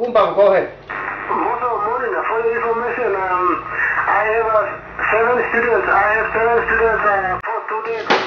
Kumpaan kohe? Moto morning. For your information, um, I have uh, seven students. I have seven students uh, for today.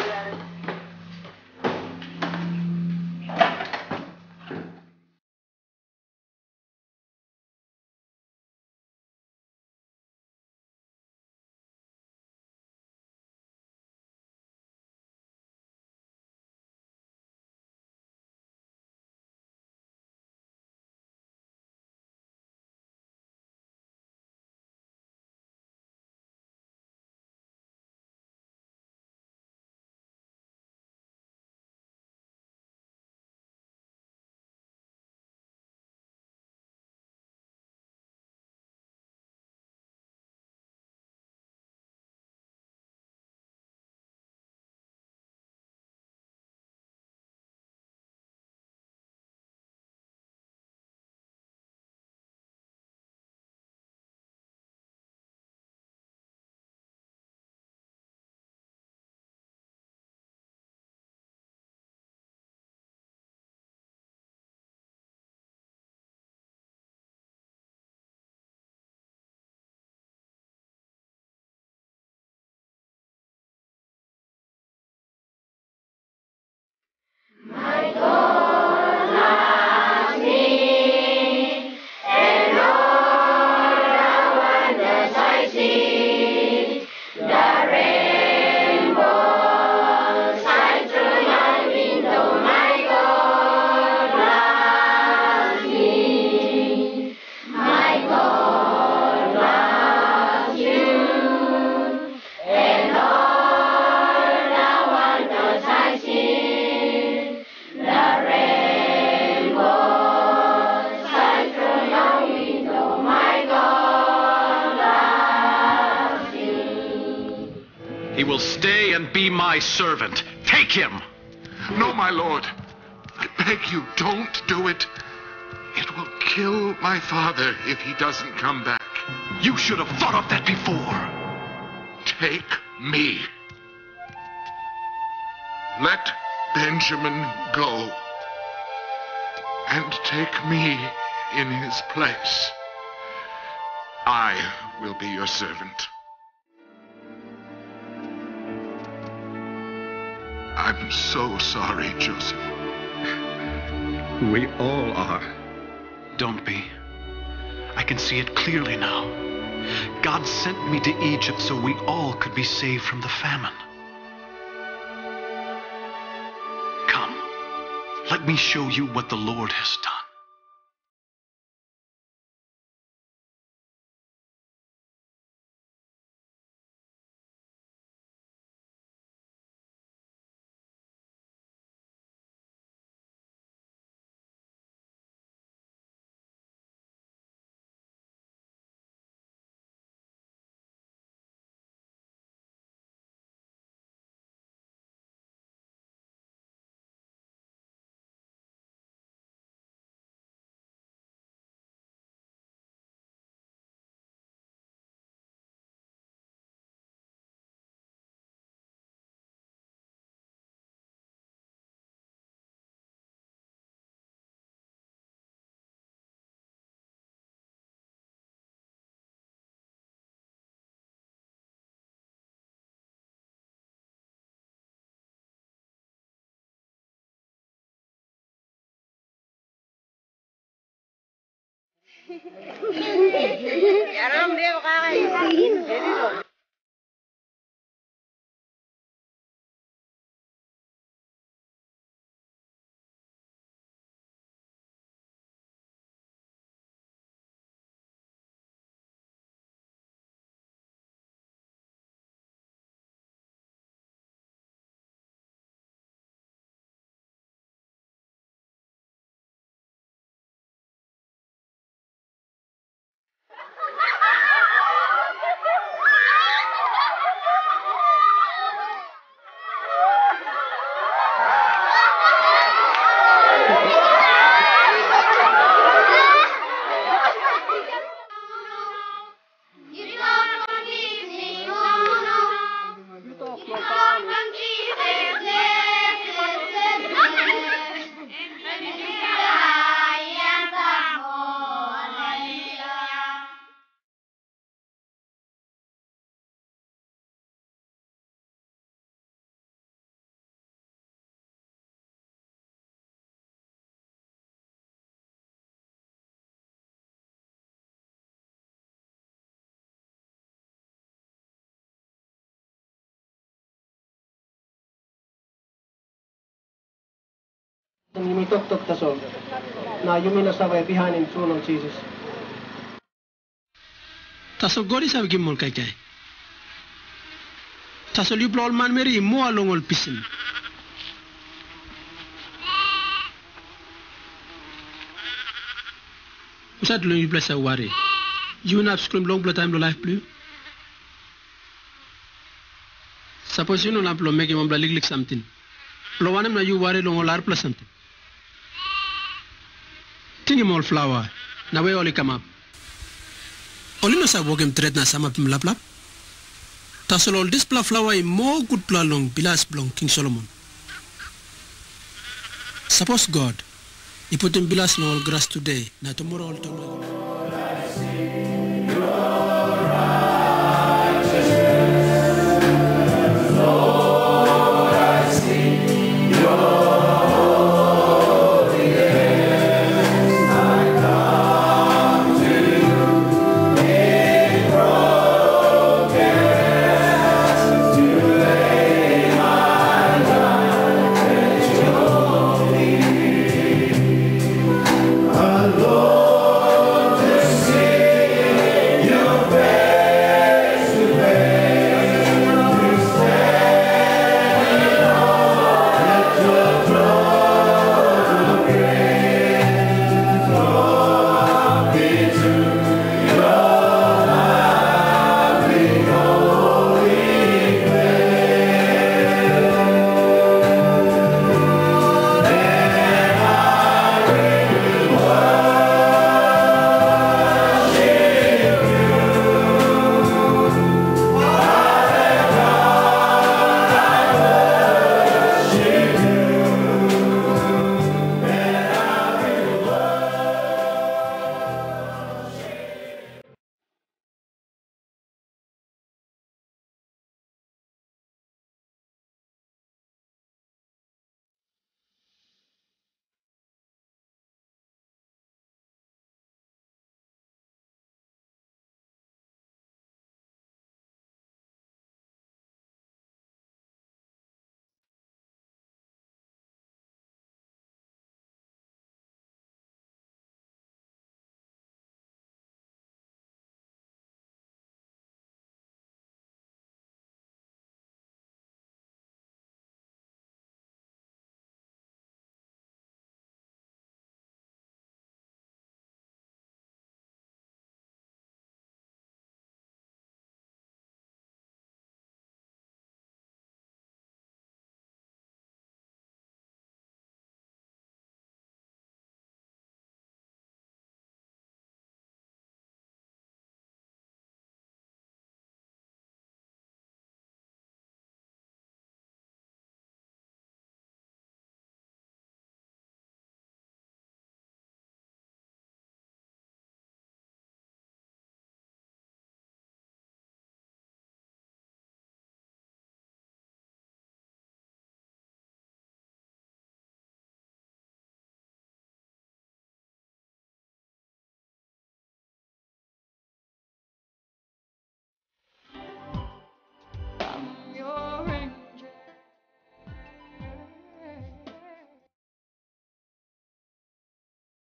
He will stay and be my servant. Take him. No, my lord. I beg you, don't do it. It will kill my father if he doesn't come back. You should have thought of that before. Take me. Let Benjamin go. And take me in his place. I will be your servant. So sorry, Joseph. We all are. Don't be. I can see it clearly now. God sent me to Egypt so we all could be saved from the famine. Come, let me show you what the Lord has done. Yaram dia pakai. Jadi dong. Talk talk taso. Na yumi na sawe behind in throne of Jesus. taso mol kay taso li blol man meri mo alongol pisin. Usat lo yu blessa ware you na scream long blood time lo life plus suppose you no lamp lo lig lig something. Lo wanam na yu ware lo ngolar plus something tingi mol flower. Na we oli come up olino sa bogem tret na sama pim lap lap? Tasolol dis pla flower i mo good pla long bilas blong king solomon. Suppose god i put him bilas all grass today na tomorrow all tomorrow